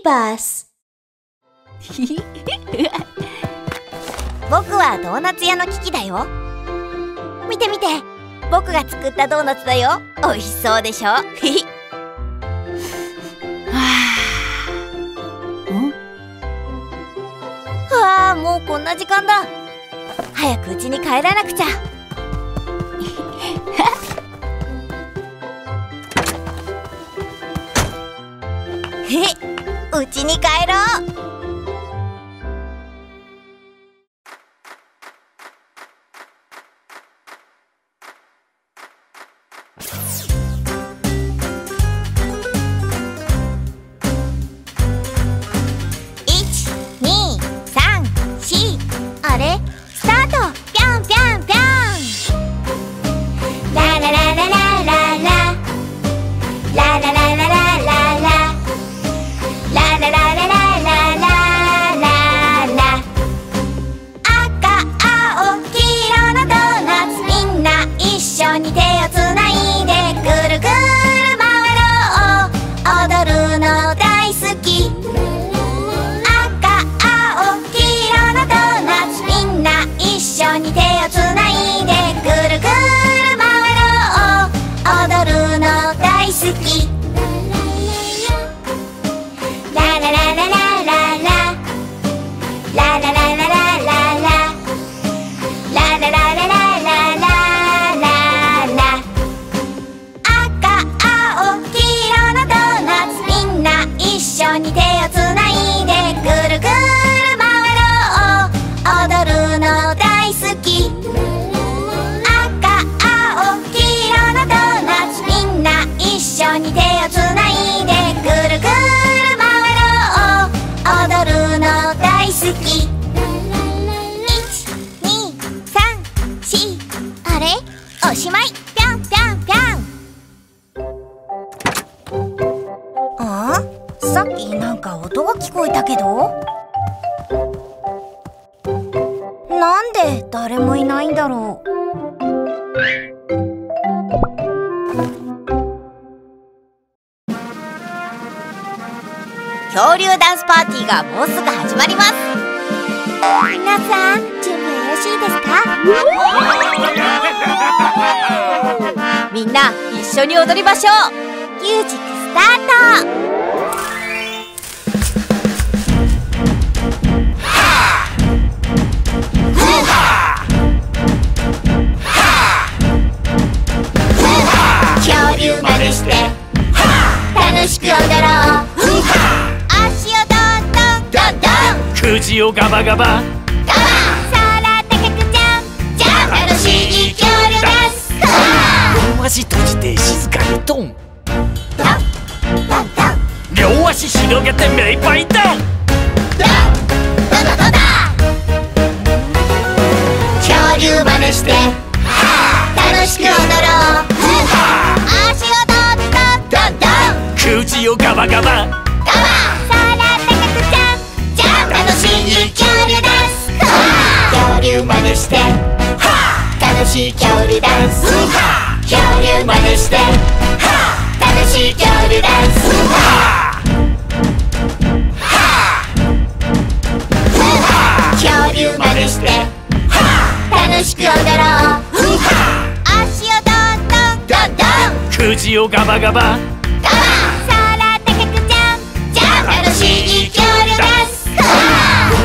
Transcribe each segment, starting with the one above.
ーバス僕はドーナツ屋のキキだよ。見て見て。僕が作ったドーナツだよ。美味しそうでしょ？わあもうこんな時間だ。早く家に帰らなくちゃうちに帰ろう。好き恐竜ダンスパーティーがもうすぐ始まります。皆さん準備はよろしいですか？みんな一緒に踊りましょう。ミュージックスタートどん口をガバ。ガバ空高くジャンプジャンプ楽しい恐竜です両足閉じて静かにドン両足広げて目いっぱいドン恐竜真似して楽しく踊ろう。足を口をガバガバしい恐竜ダンス恐竜真似して楽しい恐竜ダンス恐竜真似して楽しく踊ろう足をどんどんどんどん口をガバガバ空高くジャンジャン楽しい恐竜です。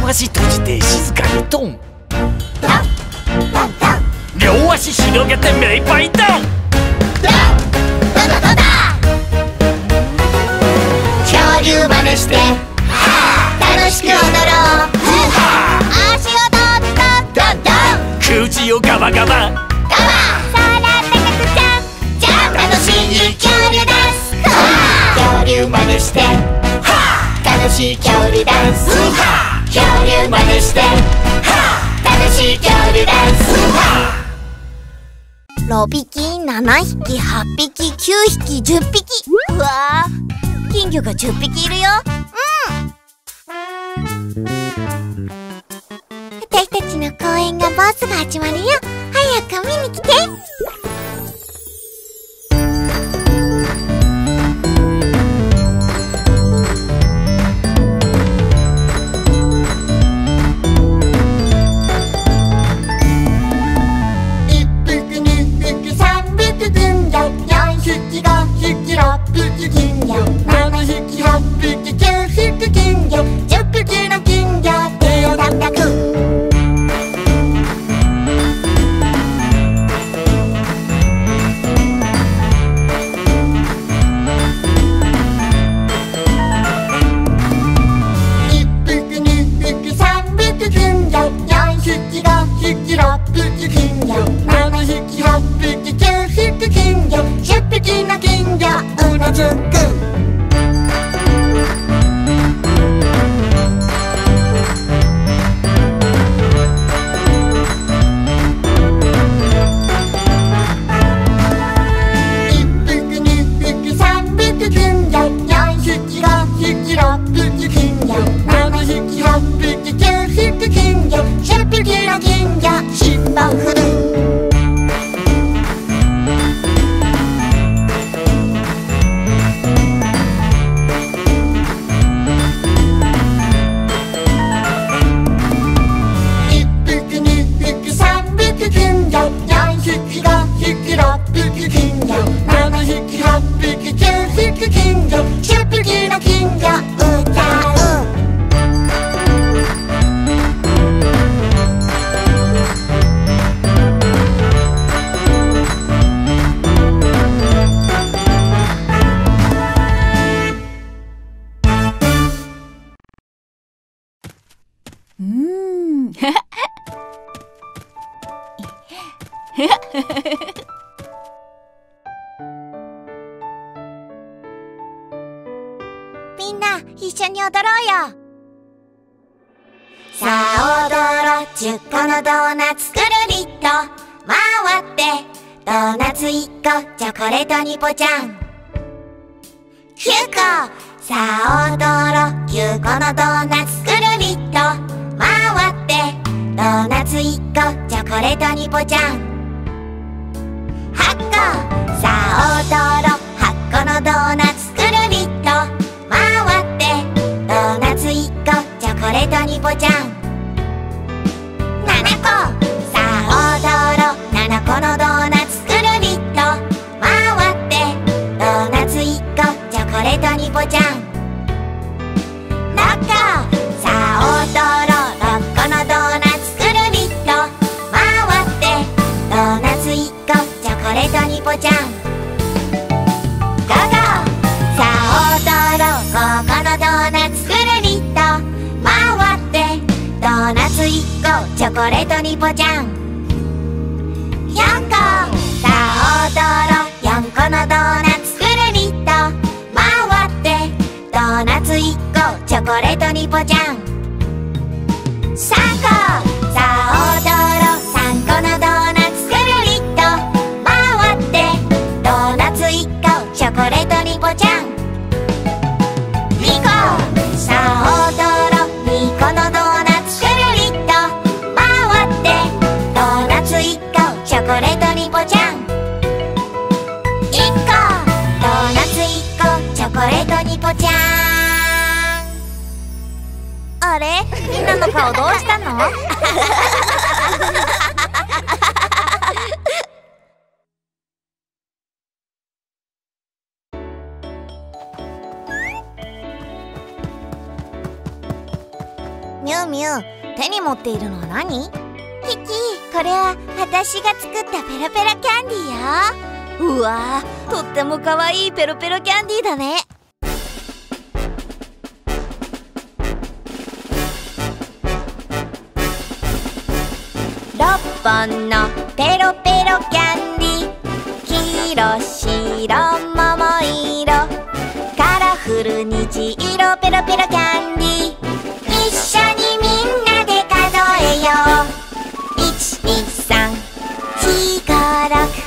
両足閉じて静かにドン。両足広げて目いっぱいドン恐竜真似して楽しく踊ろう足をどんどんどんどん口をガバガバ空高くジャンジャン楽しい恐竜です恐竜真似して楽しい恐竜ダンス恐竜真似して楽しい恐竜ダンス6匹7匹8匹9匹10匹。うわー。金魚が10匹いるよ。うん。私たちの公園がボスが始まるよ。早く見に来て。みんな一緒に踊ろうよ。さあ踊ろう。10個のドーナツくるりと回って。ドーナツ1個チョコレートにぽちゃん9個。さあ踊ろう。9個のドーナツくるりと回って。ドーナツ1個チョコレートにぽちゃんぽちゃん。5個さあ踊ろう5個のドーナツくるりと回ってドーナツ1個チョコレートにぽちゃん。4個さあ踊ろう4個のドーナツくるりと回ってドーナツ1個チョコレートにぽちゃん。3個みんなの顔どうしたの？ミュウミュウ手に持っているのは何？キキこれは私が作ったペロペロキャンディーよ。うわー、とっても可愛いペロペロキャンディーだね。6本のペロペロキャンディ黄色白桃色カラフル虹色ペロペロキャンディ一緒にみんなで数えよう。123 4